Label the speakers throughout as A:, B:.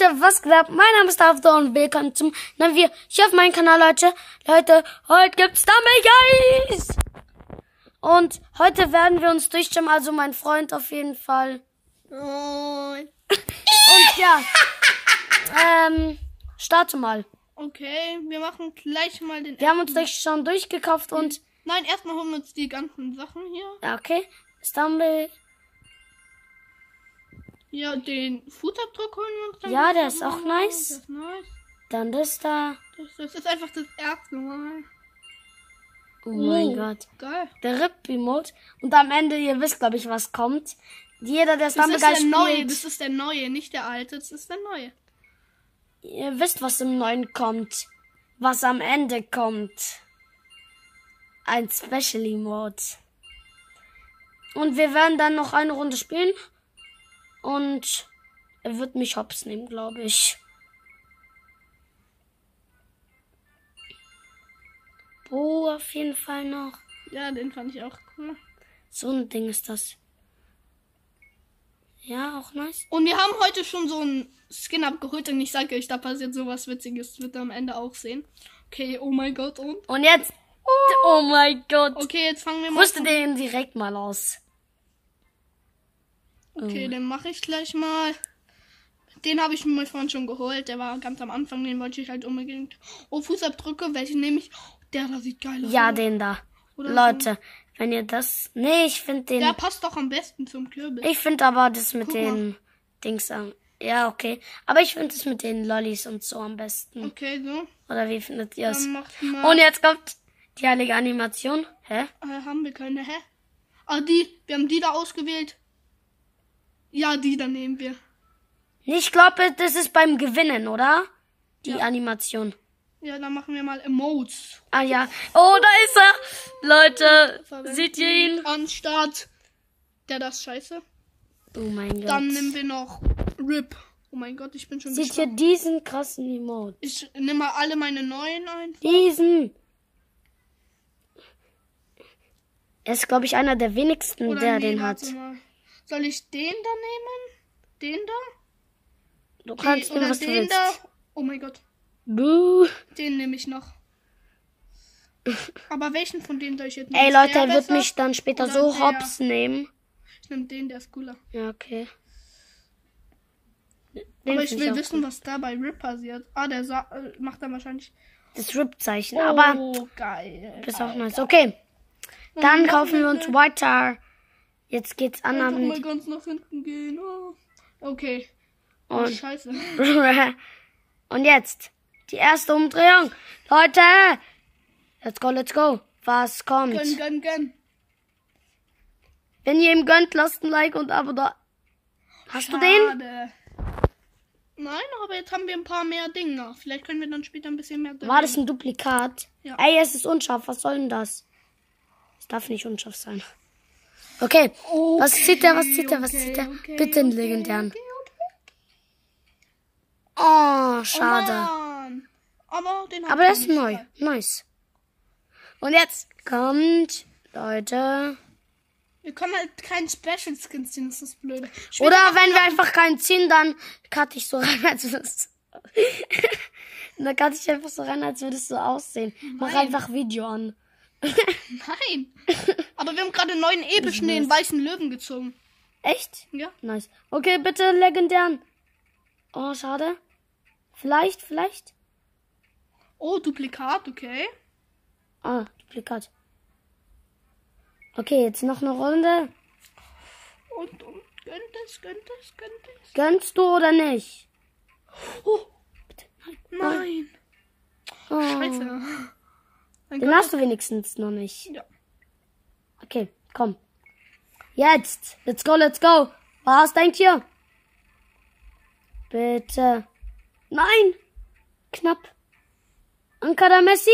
A: Leute, was geht ab? Mein Name ist David und willkommen zum Video hier auf meinem Kanal, Leute. Leute, heute gibt's Dumble Guys! Und heute werden wir uns durchstimmen, also mein Freund auf jeden Fall. Und ja, ähm, starte mal.
B: Okay, wir machen gleich mal den.
A: Wir haben uns das schon durchgekauft und,
B: Nein, erstmal holen wir uns die ganzen Sachen hier.
A: ja, okay. Stumble,
B: Ja, den Fußabdruck holen wir uns dann.
A: Ja, der ist auch nice.
B: Das ist nice.
A: dann das da.
B: Das, das ist einfach das erste Mal.
A: Oh mein
B: Oh,
A: Gott.
B: Geil.
A: Der Rip-Emote. Und am Ende, ihr wisst, glaube ich, was kommt. Jeder, der
B: Das
A: Stumble
B: ist
A: Guys
B: der neue,
A: spielt,
B: das ist der neue, nicht der alte, das ist der neue.
A: ihr wisst, was im Neuen kommt. Was am Ende kommt. Ein Special Emote. Und wir werden dann noch eine Runde spielen. Und er wird mich hops nehmen, glaube ich. Bo auf jeden Fall noch.
B: Ja, den fand ich auch cool.
A: So ein Ding ist das. Ja, auch nice.
B: Und wir haben heute schon so einen Skin abgeholt und ich sage euch, da passiert sowas Witziges, wird ihr am Ende auch sehen. Okay, oh mein Gott, und?
A: Und jetzt. Oh mein Gott.
B: Okay, jetzt fangen wir mal
A: Rüste den direkt mal aus.
B: Okay, dann mache ich gleich mal. Den habe ich mir vorhin schon geholt. Der war ganz am Anfang, den wollte ich halt unbedingt. Oh, Fußabdrücke, welchen nehme ich? Der da sieht geil aus.
A: Ja, den da.
B: Oder
A: Leute, wenn ihr das. Nee, ich finde den.
B: Der passt doch am besten zum Kürbis.
A: Ich finde aber das mit
B: Guck
A: den Dings am. Ja, okay. Aber ich finde das mit den Lollis und so am besten.
B: Okay, so.
A: Oder wie findet ihr es?
B: Mal.
A: Und jetzt kommt die heilige Animation. Hä?
B: Äh, haben wir keine, hä? Ah, die. Wir haben die da ausgewählt. Ja, die da nehmen wir.
A: Ich glaube, das ist beim Gewinnen, oder? Die
B: Ja.
A: Animation.
B: Ja, dann machen wir mal Emotes.
A: Ah ja. Oh, da ist er. Leute, seht ihr ihn?
B: Anstatt der das scheiße.
A: Oh mein Gott.
B: Dann nehmen wir noch Rip. Oh mein Gott, ich bin schon
A: Seht ihr
B: gespannt.
A: diesen krassen Emote?
B: Ich nehme mal alle meine neuen ein.
A: Diesen. Er ist, glaube ich, einer der wenigsten,
B: Oder
A: der
B: nee,
A: den hat.
B: mal. Soll ich den da nehmen? Den da?
A: Du kannst
B: oder
A: nehmen, was du
B: den
A: willst.
B: da? Oh mein Gott.
A: Buh.
B: Den nehme ich noch. Aber welchen von denen soll ich jetzt nehmen?
A: Ey, Leute,
B: der
A: er wird mich dann später
B: Oder
A: so
B: der?
A: hops nehmen.
B: Ich nehme den, der ist cooler.
A: Ja, okay. Den
B: Aber ich will wissen,
A: gut.
B: was da bei Rip passiert. Ah, der sa äh, macht dann wahrscheinlich.
A: Das Rip-Zeichen, aber
B: oh, geil.
A: ist auch nice. Okay. Dann kaufen
B: wir
A: uns
B: gleich.
A: Jetzt geht's an
B: Einfach mal ganz nach hinten gehen. Oh. Okay. Oh,
A: Und-
B: scheiße.
A: Und jetzt die erste Umdrehung. Leute, let's go, let's go. Was kommt?
B: Gönn, gönn, gönn.
A: Wenn ihr ihm gönnt, lasst ein Like und Abo da. Hast du den?
B: Schade. Nein, aber jetzt haben wir ein paar mehr Dinge. Vielleicht können wir dann später ein bisschen mehr.
A: War das ein Duplikat?
B: Ja.
A: Ey, es ist unscharf. Was soll denn das? Es darf nicht unscharf sein. Okay. was zieht der? Was zieht der? Was
B: okay,
A: zieht der?
B: okay,
A: Bitte einen
B: okay,
A: legendären.
B: okay,
A: Oh, schade.
B: Mann. Aber den
A: Aber das ist neu.
B: dabei.
A: Nice. Und jetzt kommt, Leute.
B: Wir können halt keinen Special Skin ziehen, das ist blöd. Später
A: Oder wenn wir einfach keinen ziehen, dann cut ich so rein, als würde es. dann cut ich einfach so rein, als würde es so aussehen. Mach einfach Video an.
B: Nein. Aber wir haben gerade einen neuen epischen, den weißen Löwen gezogen.
A: Echt?
B: Ja.
A: Nice. Okay, bitte legendären. Oh, schade. Vielleicht, vielleicht.
B: Oh, Duplikat, okay.
A: Ah, Duplikat. Okay, jetzt noch eine Runde.
B: Und, und gönnt es, gönnt es, gönnt es.
A: Gönnst du oder nicht?
B: Oh. Nein.
A: Oh,
B: Scheiße. Mein
A: den
B: Gott,
A: hast du wenigstens noch nicht.
B: Ja.
A: Okay, komm. Jetzt. Let's go, let's go. Was denkt ihr? Bitte. Nein. Knapp. Ankara Messi?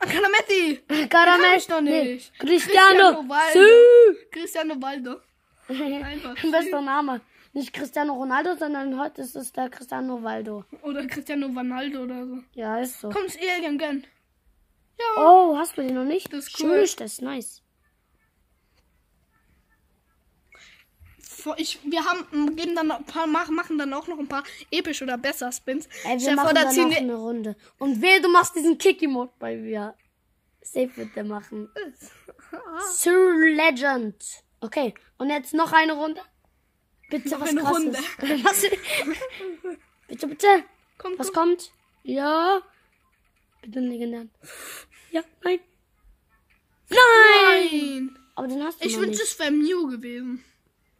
B: Ankara Messi.
A: Ankara Messi.
B: noch nicht.
A: Cristiano.
B: Cristiano Waldo. Cristiano Waldo. Einfach.
A: Bester Name. Nicht Cristiano Ronaldo, sondern heute ist es der Cristiano Waldo.
B: Oder Cristiano Ronaldo oder so.
A: Ja, ist so.
B: Komm, ist Alien gönn. Ja.
A: Oh, hast du den noch nicht?
B: Das ist cool.
A: Tschüss, das ist nice.
B: vor, ich, wir haben, geben dann noch ein paar, machen, machen dann auch noch ein paar episch oder besser Spins.
A: Ey, wir
B: vor,
A: machen
B: da
A: dann noch eine Runde. Und wehe, du machst diesen Kiki-Mode bei mir. Safe wird der machen. Sir Legend. Okay, und jetzt noch eine Runde. Bitte,
B: Noch
A: was
B: eine. Runde.
A: Was? bitte, bitte.
B: Komm,
A: Was
B: komm.
A: kommt? Ja. Einen legendären. Ja, nein. Nein!
B: Nein!
A: Aber den hast du
B: Ich
A: noch
B: wünschte,
A: nicht.
B: es wäre Mew gewesen.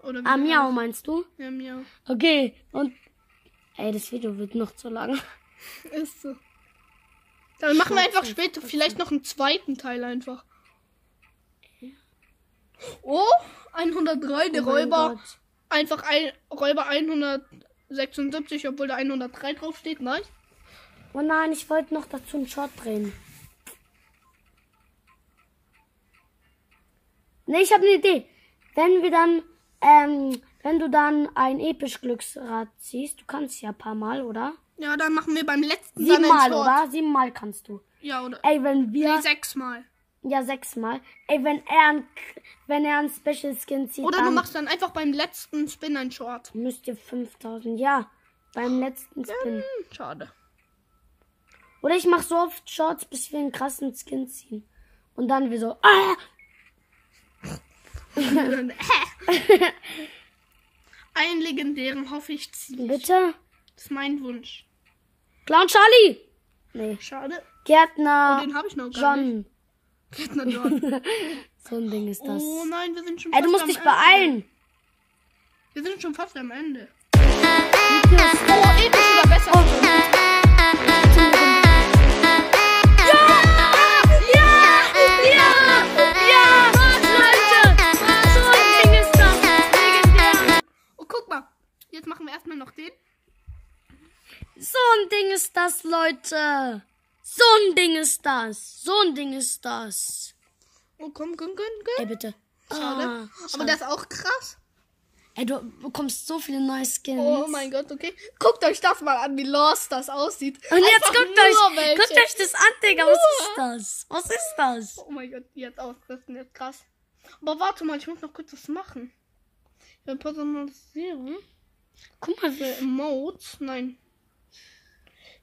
B: Oder wie
A: Ah, Miau meinst du?
B: Ja, Miau.
A: Okay, und... Ey, das Video wird noch zu lang.
B: Ist so. Dann machen wir einfach später vielleicht noch einen zweiten Teil einfach. Oh, 103, der
A: Oh mein
B: Räuber.
A: Gott.
B: Einfach ein Räuber 176, obwohl da 103 draufsteht. Nice.
A: Oh nein, ich wollte noch dazu einen Shot drehen. Ne, ich habe eine Idee. Wenn wir dann, ähm, wenn du dann ein episch Glücksrad ziehst, du kannst ja ein paar Mal, oder?
B: Ja, dann machen wir beim letzten
A: Siebenmal, oder? Siebenmal kannst du.
B: Ja, oder?
A: Ey, wenn wir,
B: Nee, sechsmal.
A: ja sechsmal. Ey, wenn er ein, wenn er ein Special Skin zieht,
B: Oder du machst dann einfach beim letzten Spin ein Short.
A: müsst ihr 5000, ja, beim letzten Spin.
B: Schade.
A: Oder ich mach so oft Shorts, bis wir einen krassen Skin ziehen. Und dann wir so, ah!
B: Einen legendären hoffe ich ziehen.
A: Bitte?
B: Das ist mein Wunsch.
A: Clown Charlie! Nee.
B: Schade.
A: Gärtner
B: Den habe ich noch gar nicht.
A: John.
B: Gärtner John.
A: So ein Ding ist das.
B: Oh nein, wir sind schon
A: Ey, du
B: fast
A: musst dich beeilen.
B: Wir sind schon fast am Ende. Oh, episch oder besser.
A: Ja!
B: Machen wir erstmal noch den.
A: So ein Ding ist das, Leute. So ein Ding ist das. So ein Ding ist das.
B: Oh, komm, komm, komm, komm.
A: Ey, bitte.
B: Schade.
A: Ah,
B: Aber das ist auch krass.
A: Ey, du bekommst so viele neue Skins.
B: Oh mein Gott, okay. Guckt euch das mal an, wie lost das aussieht.
A: Und jetzt
B: Einfach
A: guckt
B: nur
A: euch,
B: welche.
A: guckt euch das an, Digga. Was ist das? Was ist das?
B: Oh mein Gott, jetzt ausrüsten, jetzt krass. Aber warte mal, ich muss noch kurz was machen. Ich will personalisieren.
A: Guck mal,
B: Für
A: wie
B: Emotes, nein.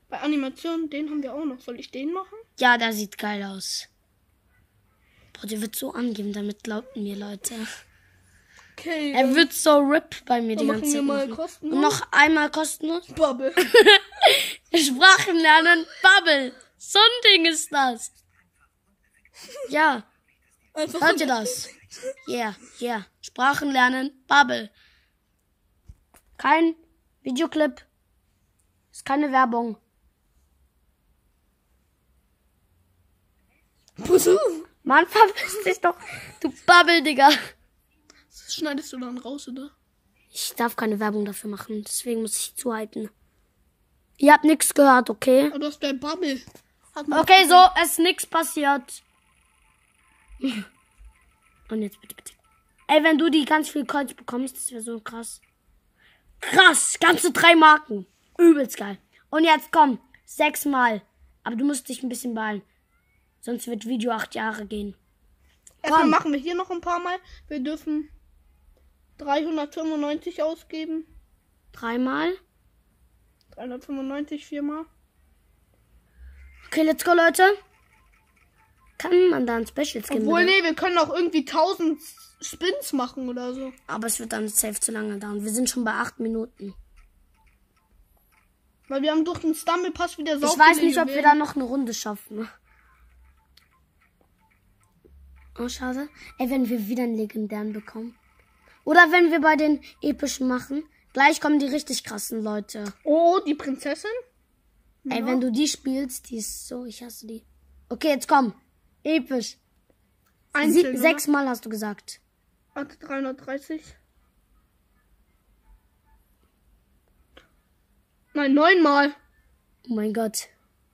B: Bei Animationen, den haben wir auch noch. Soll ich den machen?
A: Ja, der sieht geil aus. Boah, der wird so angeben, damit glaubt mir, Leute.
B: Okay.
A: Er wird so RIP bei mir die
B: machen
A: ganze
B: wir
A: Zeit.
B: mal kostenlos.
A: Und noch einmal kostenlos.
B: Bubble.
A: Sprachen lernen, Bubble. So ein Ding ist das. Ja,
B: Einfach
A: hört ihr das? Yeah, yeah. Sprachen lernen, Bubble. Kein Videoclip. Ist keine Werbung. Mann, verpiss dich doch. Du Bubble, Digga.
B: Das schneidest du dann raus, oder?
A: Ich darf keine Werbung dafür machen, deswegen muss ich zuhalten. Ihr habt nichts gehört, okay?
B: Aber du hast bei Bubble.
A: Okay, so, es ist nichts passiert. Und jetzt bitte, bitte. Ey, wenn du die ganz viel Coins bekommst, das wäre so krass. Krass, ganze drei Marken. Übelst geil. Und jetzt komm, sechsmal. Aber du musst dich ein bisschen beeilen. Sonst wird Video acht Jahre gehen.
B: Erstmal
A: Komm.
B: machen wir hier noch ein paar Mal. Wir dürfen 395 ausgeben.
A: Dreimal.
B: 395 viermal.
A: Okay, let's go, Leute. Kann man da ein Special Skin
B: Obwohl, nee, wir können auch irgendwie 1000 Spins machen oder so.
A: Aber es wird dann safe zu lange dauern. Wir sind schon bei acht Minuten.
B: Weil wir haben durch den Stumble Pass wieder so
A: Ich weiß nicht, ob wir da noch eine Runde schaffen. Oh, schade. Ey, wenn wir wieder einen legendären bekommen. Oder wenn wir bei den epischen machen. Gleich kommen die richtig krassen Leute.
B: Oh, die Prinzessin?
A: Ey, wenn du die spielst, die ist so, ich hasse die. Okay, jetzt komm. Episch.
B: Einzeln,
A: Sie sechsmal hast du gesagt.
B: Warte, 330. Nein, neunmal.
A: Oh mein Gott.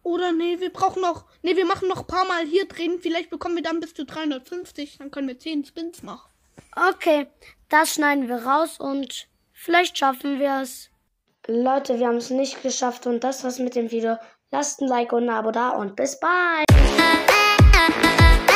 B: Oder nee, wir brauchen noch. Nee, wir machen noch ein paar Mal hier drehen. Vielleicht bekommen wir dann bis zu 350. Dann können wir 10 Spins machen.
A: Okay, das schneiden wir raus und vielleicht schaffen wir es. Leute, wir haben es nicht geschafft und das war's mit dem Video. Lasst ein Like und ein Abo da und bis bald. Ha ha ha.